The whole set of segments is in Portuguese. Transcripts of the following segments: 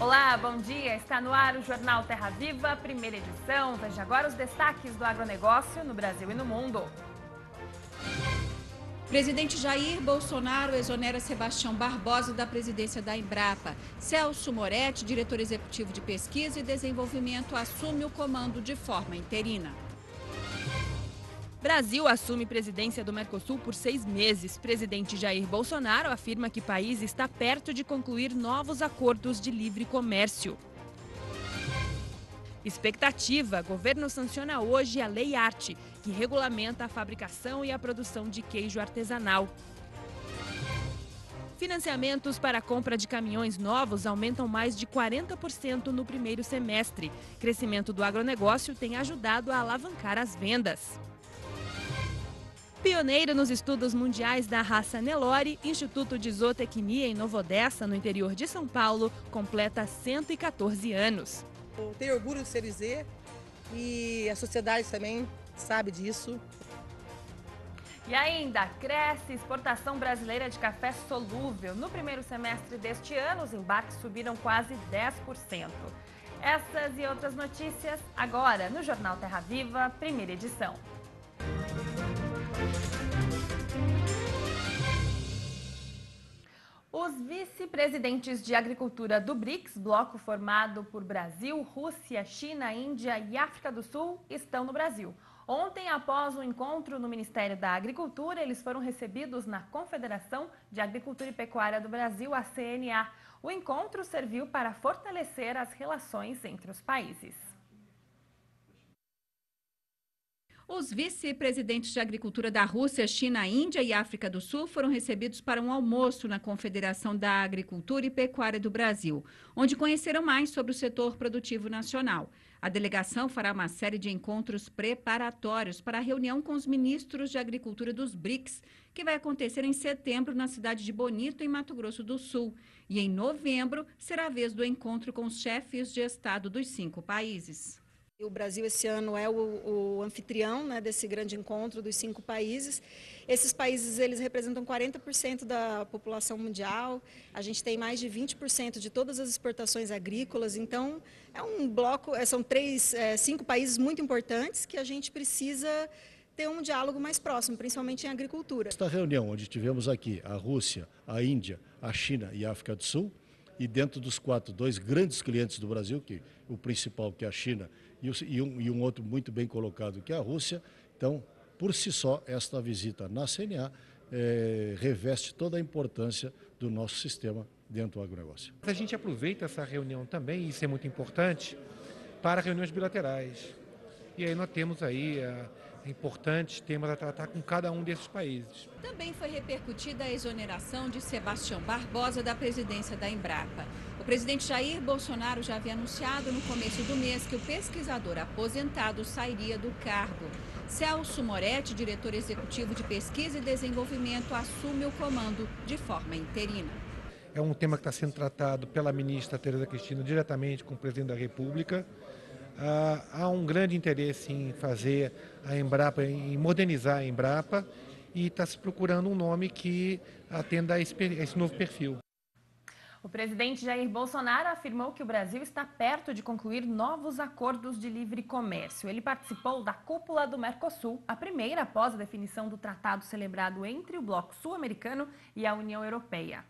Olá, bom dia. Está no ar o Jornal Terra Viva, primeira edição. Veja agora os destaques do agronegócio no Brasil e no mundo. Presidente Jair Bolsonaro exonera Sebastião Barbosa da presidência da Embrapa. Celso Moretti, diretor executivo de pesquisa e desenvolvimento, assume o comando de forma interina. Brasil assume presidência do Mercosul por seis meses. Presidente Jair Bolsonaro afirma que o país está perto de concluir novos acordos de livre comércio. Expectativa: governo sanciona hoje a Lei Arte, que regulamenta a fabricação e a produção de queijo artesanal. Financiamentos para a compra de caminhões novos aumentam mais de 40% no primeiro semestre. Crescimento do agronegócio tem ajudado a alavancar as vendas. Pioneiro nos estudos mundiais da raça Nelore, Instituto de Zootecnia em Nova Odessa, no interior de São Paulo, completa 114 anos. Eu tenho orgulho de ser Z e a sociedade também sabe disso. E ainda, cresce exportação brasileira de café solúvel. No primeiro semestre deste ano, os embarques subiram quase 10%. Essas e outras notícias agora no Jornal Terra Viva, primeira edição. Vice-presidentes de agricultura do BRICS, bloco formado por Brasil, Rússia, China, Índia e África do Sul, estão no Brasil. Ontem, após um encontro no Ministério da Agricultura, eles foram recebidos na Confederação de Agricultura e Pecuária do Brasil, a CNA. O encontro serviu para fortalecer as relações entre os países. Os vice-presidentes de agricultura da Rússia, China, Índia e África do Sul foram recebidos para um almoço na Confederação da Agricultura e Pecuária do Brasil, onde conheceram mais sobre o setor produtivo nacional. A delegação fará uma série de encontros preparatórios para a reunião com os ministros de Agricultura dos BRICS, que vai acontecer em setembro na cidade de Bonito, em Mato Grosso do Sul. E em novembro será a vez do encontro com os chefes de Estado dos cinco países. O Brasil esse ano é o, o anfitrião né, desse grande encontro dos cinco países. Esses países eles representam 40% da população mundial. A gente tem mais de 20% de todas as exportações agrícolas. Então é um bloco, é, são três, é, cinco países muito importantes que a gente precisa ter um diálogo mais próximo, principalmente em agricultura. Esta reunião onde tivemos aqui a Rússia, a Índia, a China e a África do Sul, e dentro dos quatro, dois grandes clientes do Brasil, que o principal que é a China e um, e um outro muito bem colocado, que é a Rússia. Então, por si só, esta visita na CNA é, reveste toda a importância do nosso sistema dentro do agronegócio. A gente aproveita essa reunião também, isso é muito importante, para reuniões bilaterais. E aí nós temos aí a, importantes temas a tratar com cada um desses países. Também foi repercutida a exoneração de Sebastião Barbosa da presidência da Embrapa. O presidente Jair Bolsonaro já havia anunciado no começo do mês que o pesquisador aposentado sairia do cargo. Celso Moretti, diretor executivo de pesquisa e desenvolvimento, assume o comando de forma interina. É um tema que está sendo tratado pela ministra Tereza Cristina diretamente com o presidente da República. Ah, há um grande interesse em fazer a Embrapa, em modernizar a Embrapa e está se procurando um nome que atenda a esse, a esse novo perfil. O presidente Jair Bolsonaro afirmou que o Brasil está perto de concluir novos acordos de livre comércio. Ele participou da cúpula do Mercosul, a primeira após a definição do tratado celebrado entre o Bloco Sul-Americano e a União Europeia.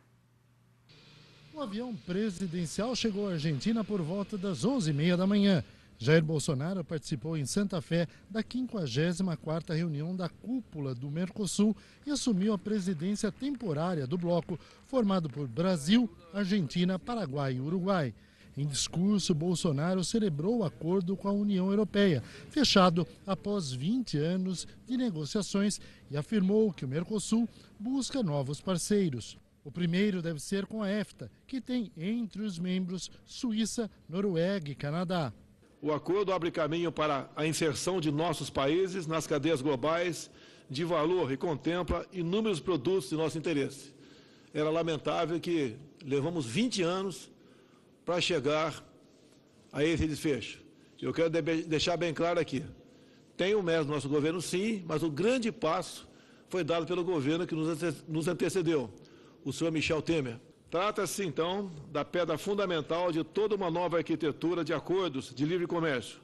O avião presidencial chegou à Argentina por volta das 11h30 da manhã. Jair Bolsonaro participou em Santa Fé da 54ª reunião da cúpula do Mercosul e assumiu a presidência temporária do bloco, formado por Brasil, Argentina, Paraguai e Uruguai. Em discurso, Bolsonaro celebrou o acordo com a União Europeia, fechado após 20 anos de negociações, e afirmou que o Mercosul busca novos parceiros. O primeiro deve ser com a EFTA, que tem entre os membros Suíça, Noruega e Canadá. O acordo abre caminho para a inserção de nossos países nas cadeias globais de valor e contempla inúmeros produtos de nosso interesse. Era lamentável que levamos 20 anos para chegar a esse desfecho. Eu quero deixar bem claro aqui. Tem o mérito do nosso governo, sim, mas o grande passo foi dado pelo governo que nos antecedeu, o senhor Michel Temer. Trata-se, então, da pedra fundamental de toda uma nova arquitetura de acordos de livre comércio.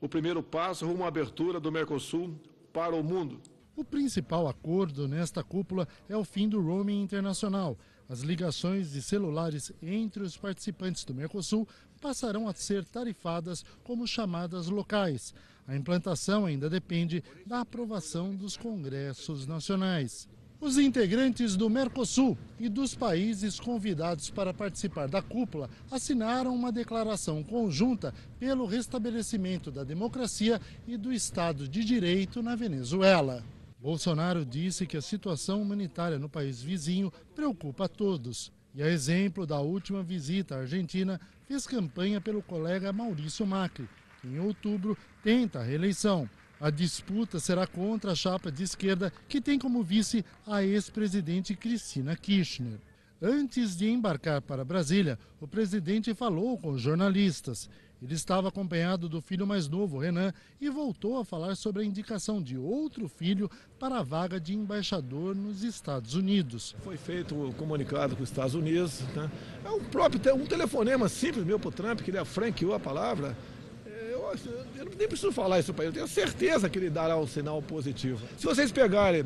O primeiro passo rumo à abertura do Mercosul para o mundo. O principal acordo nesta cúpula é o fim do roaming internacional. As ligações de celulares entre os participantes do Mercosul passarão a ser tarifadas como chamadas locais. A implantação ainda depende da aprovação dos congressos nacionais. Os integrantes do Mercosul e dos países convidados para participar da cúpula assinaram uma declaração conjunta pelo restabelecimento da democracia e do Estado de Direito na Venezuela. Bolsonaro disse que a situação humanitária no país vizinho preocupa a todos. E a exemplo da última visita à Argentina, fez campanha pelo colega Maurício Macri, que em outubro tenta a reeleição. A disputa será contra a chapa de esquerda, que tem como vice a ex-presidente Cristina Kirchner. Antes de embarcar para Brasília, o presidente falou com jornalistas. Ele estava acompanhado do filho mais novo, Renan, e voltou a falar sobre a indicação de outro filho para a vaga de embaixador nos Estados Unidos. Foi feito o um comunicado com os Estados Unidos. Né? É um próprio um telefonema simples meu para o Trump, que ele franqueou a palavra. É, eu, eu nem preciso falar isso para ele, eu tenho certeza que ele dará um sinal positivo. Se vocês pegarem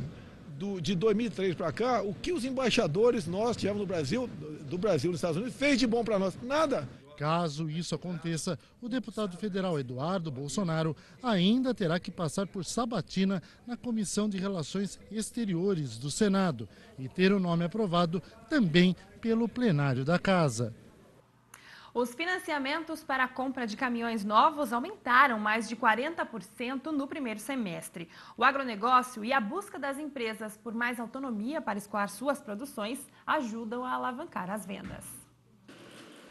do, de 2003 para cá, o que os embaixadores nós tivemos no Brasil, do Brasil nos Estados Unidos, fez de bom para nós? Nada. Caso isso aconteça, o deputado federal Eduardo Bolsonaro ainda terá que passar por sabatina na Comissão de Relações Exteriores do Senado e ter o nome aprovado também pelo plenário da Casa. Os financiamentos para a compra de caminhões novos aumentaram mais de 40% no primeiro semestre. O agronegócio e a busca das empresas por mais autonomia para escoar suas produções ajudam a alavancar as vendas.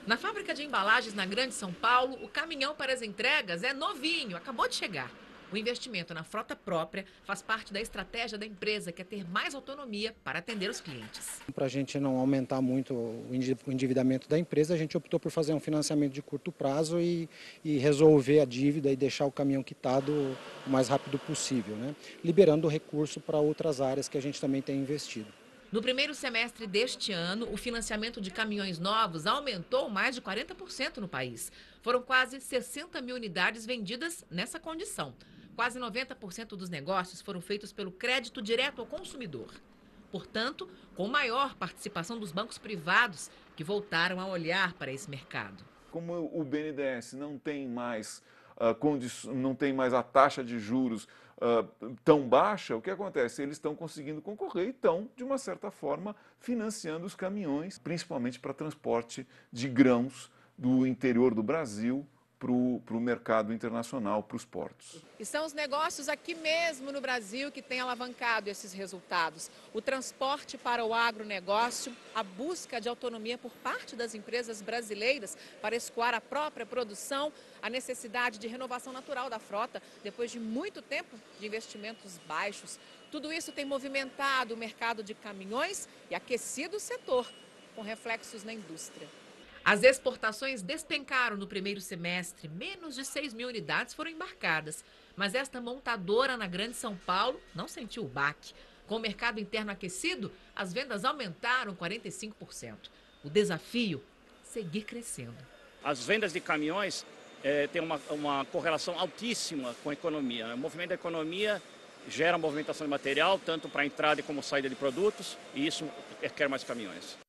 Na fábrica de embalagens na Grande São Paulo, o caminhão para as entregas é novinho, acabou de chegar. O investimento na frota própria faz parte da estratégia da empresa, que é ter mais autonomia para atender os clientes. Para a gente não aumentar muito o endividamento da empresa, a gente optou por fazer um financiamento de curto prazo e, e resolver a dívida e deixar o caminhão quitado o mais rápido possível, né? liberando o recurso para outras áreas que a gente também tem investido. No primeiro semestre deste ano, o financiamento de caminhões novos aumentou mais de 40% no país. Foram quase 60 mil unidades vendidas nessa condição. Quase 90% dos negócios foram feitos pelo crédito direto ao consumidor. Portanto, com maior participação dos bancos privados, que voltaram a olhar para esse mercado. Como o BNDES não tem mais, uh, não tem mais a taxa de juros uh, tão baixa, o que acontece? Eles estão conseguindo concorrer e estão, de uma certa forma, financiando os caminhões, principalmente para transporte de grãos do interior do Brasil para o mercado internacional, para os portos. E são os negócios aqui mesmo no Brasil que têm alavancado esses resultados. O transporte para o agronegócio, a busca de autonomia por parte das empresas brasileiras para escoar a própria produção, a necessidade de renovação natural da frota depois de muito tempo de investimentos baixos. Tudo isso tem movimentado o mercado de caminhões e aquecido o setor, com reflexos na indústria. As exportações despencaram no primeiro semestre, menos de 6 mil unidades foram embarcadas. Mas esta montadora na Grande São Paulo não sentiu o baque. Com o mercado interno aquecido, as vendas aumentaram 45%. O desafio? Seguir crescendo. As vendas de caminhões é, têm uma, uma correlação altíssima com a economia. O movimento da economia gera movimentação de material, tanto para entrada como saída de produtos, e isso requer mais caminhões.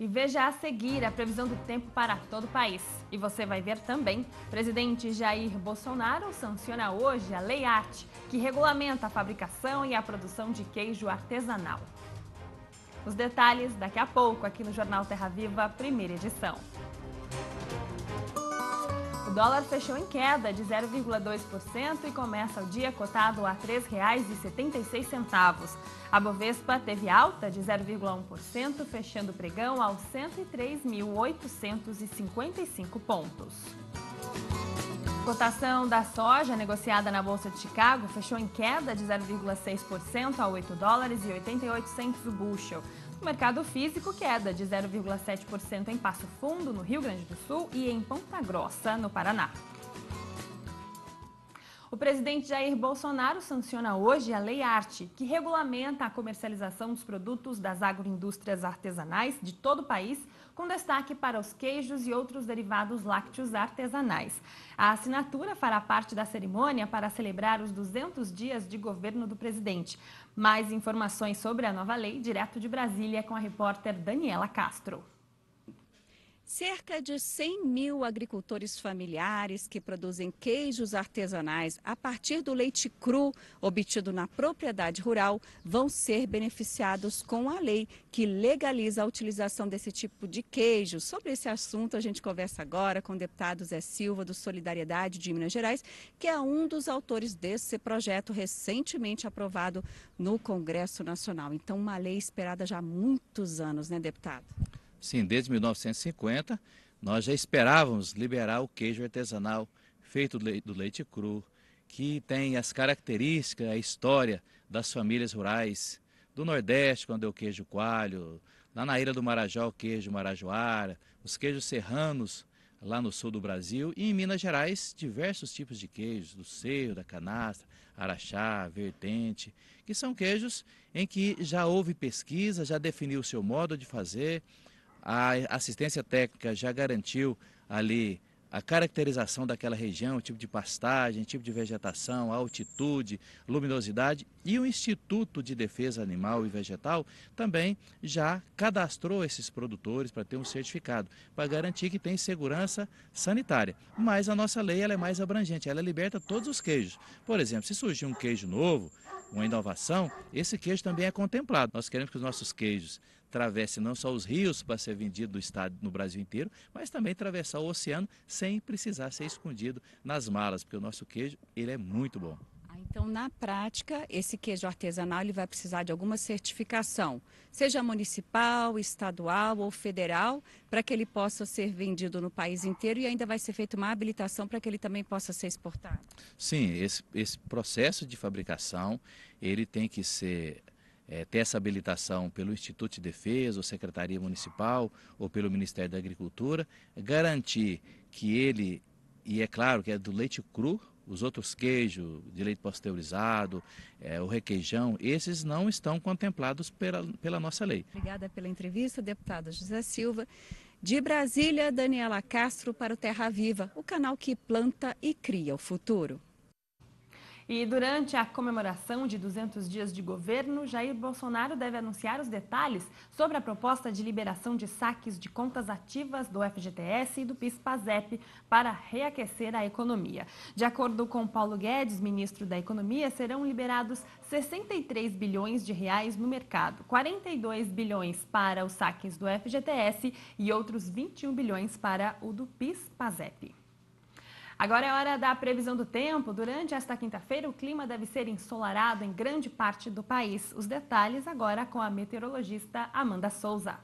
E veja a seguir a previsão do tempo para todo o país. E você vai ver também, presidente Jair Bolsonaro sanciona hoje a Lei Arte, que regulamenta a fabricação e a produção de queijo artesanal. Os detalhes daqui a pouco aqui no Jornal Terra Viva, primeira edição. Dólar fechou em queda de 0,2% e começa o dia cotado a R$ 3,76. A Bovespa teve alta de 0,1%, fechando o pregão aos 103.855 pontos. Cotação da soja negociada na Bolsa de Chicago fechou em queda de 0,6% a 8 dólares e 88 centos o bushel. O mercado físico queda de 0,7% em Passo Fundo, no Rio Grande do Sul, e em Ponta Grossa, no Paraná. O presidente Jair Bolsonaro sanciona hoje a Lei Arte, que regulamenta a comercialização dos produtos das agroindústrias artesanais de todo o país, com destaque para os queijos e outros derivados lácteos artesanais. A assinatura fará parte da cerimônia para celebrar os 200 dias de governo do presidente. Mais informações sobre a nova lei, direto de Brasília, com a repórter Daniela Castro. Cerca de 100 mil agricultores familiares que produzem queijos artesanais a partir do leite cru obtido na propriedade rural vão ser beneficiados com a lei que legaliza a utilização desse tipo de queijo. Sobre esse assunto, a gente conversa agora com o deputado Zé Silva, do Solidariedade de Minas Gerais, que é um dos autores desse projeto recentemente aprovado no Congresso Nacional. Então, uma lei esperada já há muitos anos, né, deputado? Sim, desde 1950 nós já esperávamos liberar o queijo artesanal feito do leite cru, que tem as características, a história das famílias rurais do Nordeste, quando é o queijo coalho, lá na Ilha do Marajó o queijo marajoara, os queijos serranos lá no sul do Brasil e em Minas Gerais diversos tipos de queijos, do cerro, da canastra, araxá, vertente, que são queijos em que já houve pesquisa, já definiu o seu modo de fazer, a assistência técnica já garantiu ali a caracterização daquela região, tipo de pastagem, tipo de vegetação, altitude, luminosidade e o Instituto de Defesa Animal e Vegetal também já cadastrou esses produtores para ter um certificado, para garantir que tem segurança sanitária. Mas a nossa lei ela é mais abrangente, ela liberta todos os queijos. Por exemplo, se surgir um queijo novo, uma inovação, esse queijo também é contemplado. Nós queremos que os nossos queijos travesse não só os rios para ser vendido do estado no Brasil inteiro, mas também atravessar o oceano sem precisar ser escondido nas malas, porque o nosso queijo ele é muito bom. Ah, então, na prática, esse queijo artesanal ele vai precisar de alguma certificação, seja municipal, estadual ou federal, para que ele possa ser vendido no país inteiro e ainda vai ser feita uma habilitação para que ele também possa ser exportado. Sim, esse, esse processo de fabricação ele tem que ser é, ter essa habilitação pelo Instituto de Defesa, ou Secretaria Municipal, ou pelo Ministério da Agricultura, garantir que ele, e é claro que é do leite cru, os outros queijos de leite pasteurizado, é, o requeijão, esses não estão contemplados pela, pela nossa lei. Obrigada pela entrevista, deputada José Silva. De Brasília, Daniela Castro para o Terra Viva, o canal que planta e cria o futuro. E durante a comemoração de 200 dias de governo, Jair Bolsonaro deve anunciar os detalhes sobre a proposta de liberação de saques de contas ativas do FGTS e do PIS-PASEP para reaquecer a economia. De acordo com Paulo Guedes, ministro da Economia, serão liberados 63 bilhões de reais no mercado, 42 bilhões para os saques do FGTS e outros 21 bilhões para o do PIS-PASEP. Agora é hora da previsão do tempo. Durante esta quinta-feira, o clima deve ser ensolarado em grande parte do país. Os detalhes agora com a meteorologista Amanda Souza.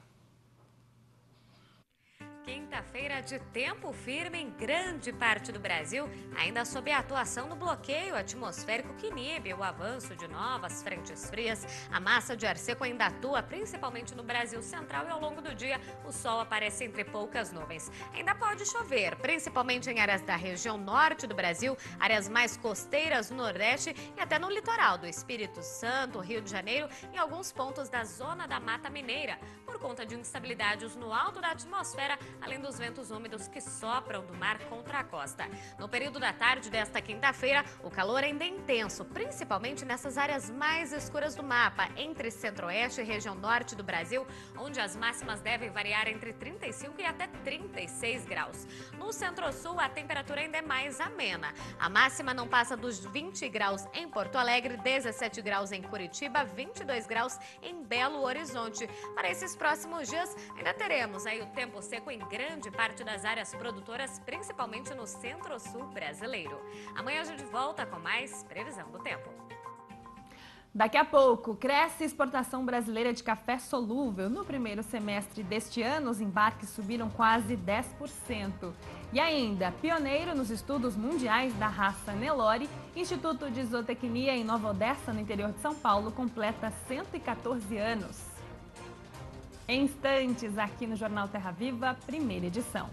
Quinta-feira de tempo firme em grande parte do Brasil, ainda sob a atuação do bloqueio atmosférico que inibe o avanço de novas frentes frias. A massa de ar seco ainda atua principalmente no Brasil central e ao longo do dia o sol aparece entre poucas nuvens. Ainda pode chover, principalmente em áreas da região norte do Brasil, áreas mais costeiras no nordeste e até no litoral do Espírito Santo, Rio de Janeiro e alguns pontos da zona da Mata Mineira, por conta de instabilidades no alto da atmosfera além dos ventos úmidos que sopram do mar contra a costa. No período da tarde desta quinta-feira, o calor ainda é intenso, principalmente nessas áreas mais escuras do mapa, entre centro-oeste e região norte do Brasil, onde as máximas devem variar entre 35 e até 36 graus. No centro-sul, a temperatura ainda é mais amena. A máxima não passa dos 20 graus em Porto Alegre, 17 graus em Curitiba, 22 graus em Belo Horizonte. Para esses próximos dias, ainda teremos aí o tempo seco em grande parte das áreas produtoras, principalmente no centro-sul brasileiro. Amanhã a gente volta com mais previsão do tempo. Daqui a pouco, cresce a exportação brasileira de café solúvel. No primeiro semestre deste ano, os embarques subiram quase 10%. E ainda, pioneiro nos estudos mundiais da raça Nelore, Instituto de Zootecnia em Nova Odessa, no interior de São Paulo, completa 114 anos. Em instantes, aqui no Jornal Terra Viva, primeira edição.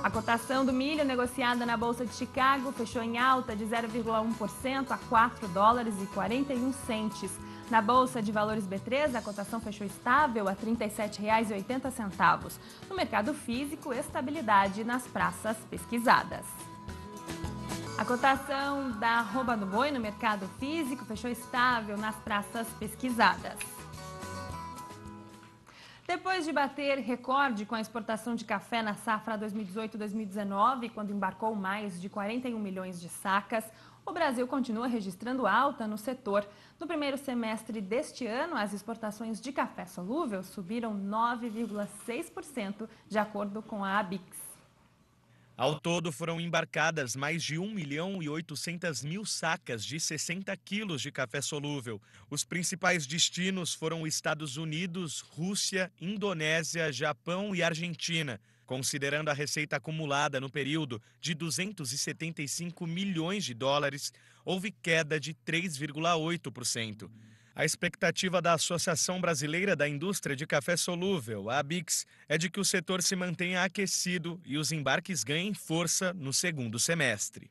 A cotação do milho negociada na Bolsa de Chicago fechou em alta de 0,1% a 4 dólares e 41 centes. Na Bolsa de Valores B3, a cotação fechou estável a R$ 37,80. No mercado físico, estabilidade nas praças pesquisadas. A cotação da arroba do boi no mercado físico fechou estável nas praças pesquisadas. Depois de bater recorde com a exportação de café na safra 2018-2019, quando embarcou mais de 41 milhões de sacas, o Brasil continua registrando alta no setor. No primeiro semestre deste ano, as exportações de café solúvel subiram 9,6%, de acordo com a Abix. Ao todo, foram embarcadas mais de 1 milhão e 800 mil sacas de 60 quilos de café solúvel. Os principais destinos foram Estados Unidos, Rússia, Indonésia, Japão e Argentina. Considerando a receita acumulada no período de 275 milhões de dólares, houve queda de 3,8%. A expectativa da Associação Brasileira da Indústria de Café Solúvel, a ABIX, é de que o setor se mantenha aquecido e os embarques ganhem força no segundo semestre.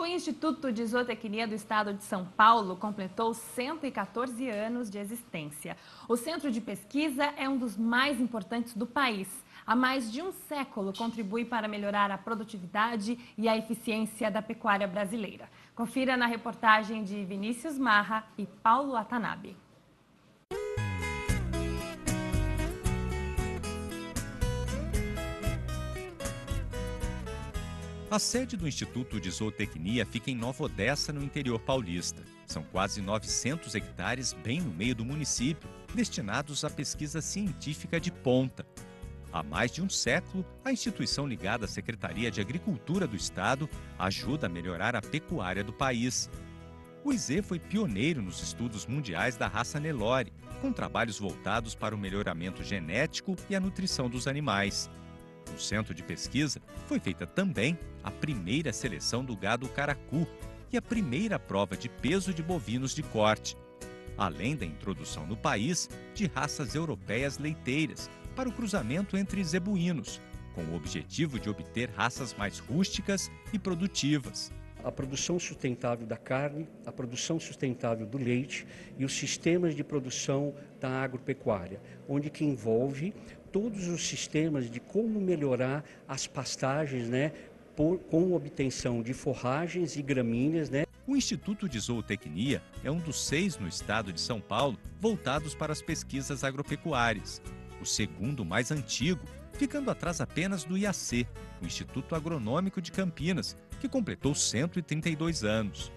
O Instituto de Zootecnia do Estado de São Paulo completou 114 anos de existência. O centro de pesquisa é um dos mais importantes do país há mais de um século contribui para melhorar a produtividade e a eficiência da pecuária brasileira. Confira na reportagem de Vinícius Marra e Paulo Atanabe. A sede do Instituto de Zootecnia fica em Nova Odessa, no interior paulista. São quase 900 hectares bem no meio do município, destinados à pesquisa científica de ponta. Há mais de um século, a instituição ligada à Secretaria de Agricultura do Estado ajuda a melhorar a pecuária do país. O IZ foi pioneiro nos estudos mundiais da raça Nelore, com trabalhos voltados para o melhoramento genético e a nutrição dos animais. No centro de pesquisa foi feita também a primeira seleção do gado caracu e a primeira prova de peso de bovinos de corte, além da introdução no país de raças europeias leiteiras, para o cruzamento entre zebuínos, com o objetivo de obter raças mais rústicas e produtivas. A produção sustentável da carne, a produção sustentável do leite e os sistemas de produção da agropecuária, onde que envolve todos os sistemas de como melhorar as pastagens, né, por, com obtenção de forragens e gramíneas, né. O Instituto de Zootecnia é um dos seis no estado de São Paulo voltados para as pesquisas agropecuárias o segundo mais antigo, ficando atrás apenas do IAC, o Instituto Agronômico de Campinas, que completou 132 anos.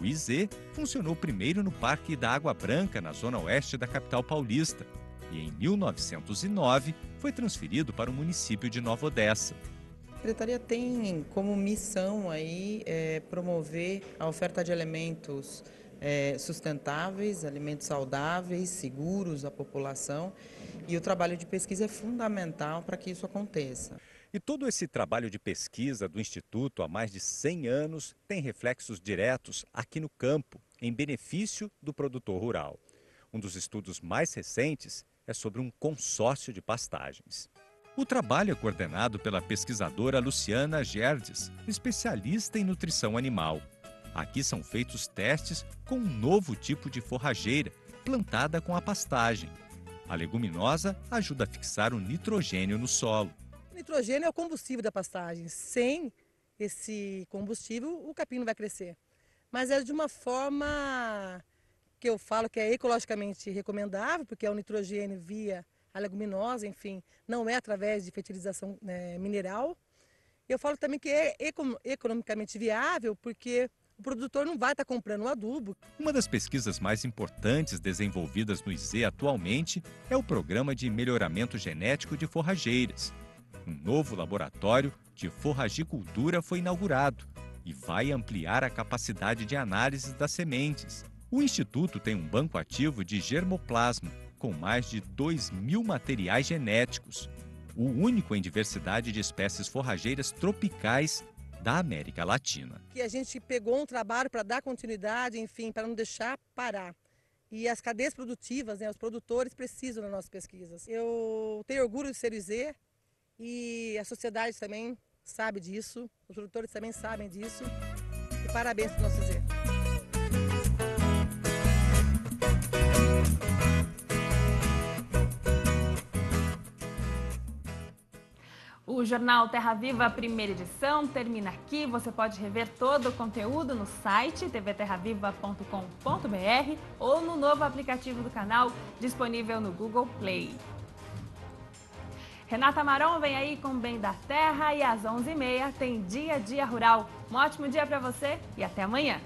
O IZ funcionou primeiro no Parque da Água Branca, na zona oeste da capital paulista, e em 1909 foi transferido para o município de Nova Odessa. A Secretaria tem como missão aí é, promover a oferta de alimentos é, sustentáveis, alimentos saudáveis, seguros à população e o trabalho de pesquisa é fundamental para que isso aconteça. E todo esse trabalho de pesquisa do Instituto há mais de 100 anos tem reflexos diretos aqui no campo, em benefício do produtor rural. Um dos estudos mais recentes é sobre um consórcio de pastagens. O trabalho é coordenado pela pesquisadora Luciana Gerdes, especialista em nutrição animal. Aqui são feitos testes com um novo tipo de forrageira, plantada com a pastagem, a leguminosa ajuda a fixar o nitrogênio no solo. O nitrogênio é o combustível da pastagem. Sem esse combustível, o capim não vai crescer. Mas é de uma forma que eu falo que é ecologicamente recomendável, porque é o nitrogênio via a leguminosa, enfim, não é através de fertilização né, mineral. Eu falo também que é economicamente viável, porque o produtor não vai estar tá comprando um adubo. Uma das pesquisas mais importantes desenvolvidas no IZ atualmente é o Programa de Melhoramento Genético de Forrageiras. Um novo laboratório de forragicultura foi inaugurado e vai ampliar a capacidade de análise das sementes. O Instituto tem um banco ativo de germoplasma, com mais de 2 mil materiais genéticos, o único em diversidade de espécies forrageiras tropicais da América Latina. Que a gente pegou um trabalho para dar continuidade, enfim, para não deixar parar. E as cadeias produtivas, né, os produtores precisam das nossas pesquisas. Eu tenho orgulho de ser IZ e a sociedade também sabe disso, os produtores também sabem disso. E parabéns para o nosso Zé. O Jornal Terra Viva, primeira edição, termina aqui. Você pode rever todo o conteúdo no site tvterraviva.com.br ou no novo aplicativo do canal disponível no Google Play. Renata Maron vem aí com Bem da Terra e às 11h30 tem Dia a Dia Rural. Um ótimo dia para você e até amanhã.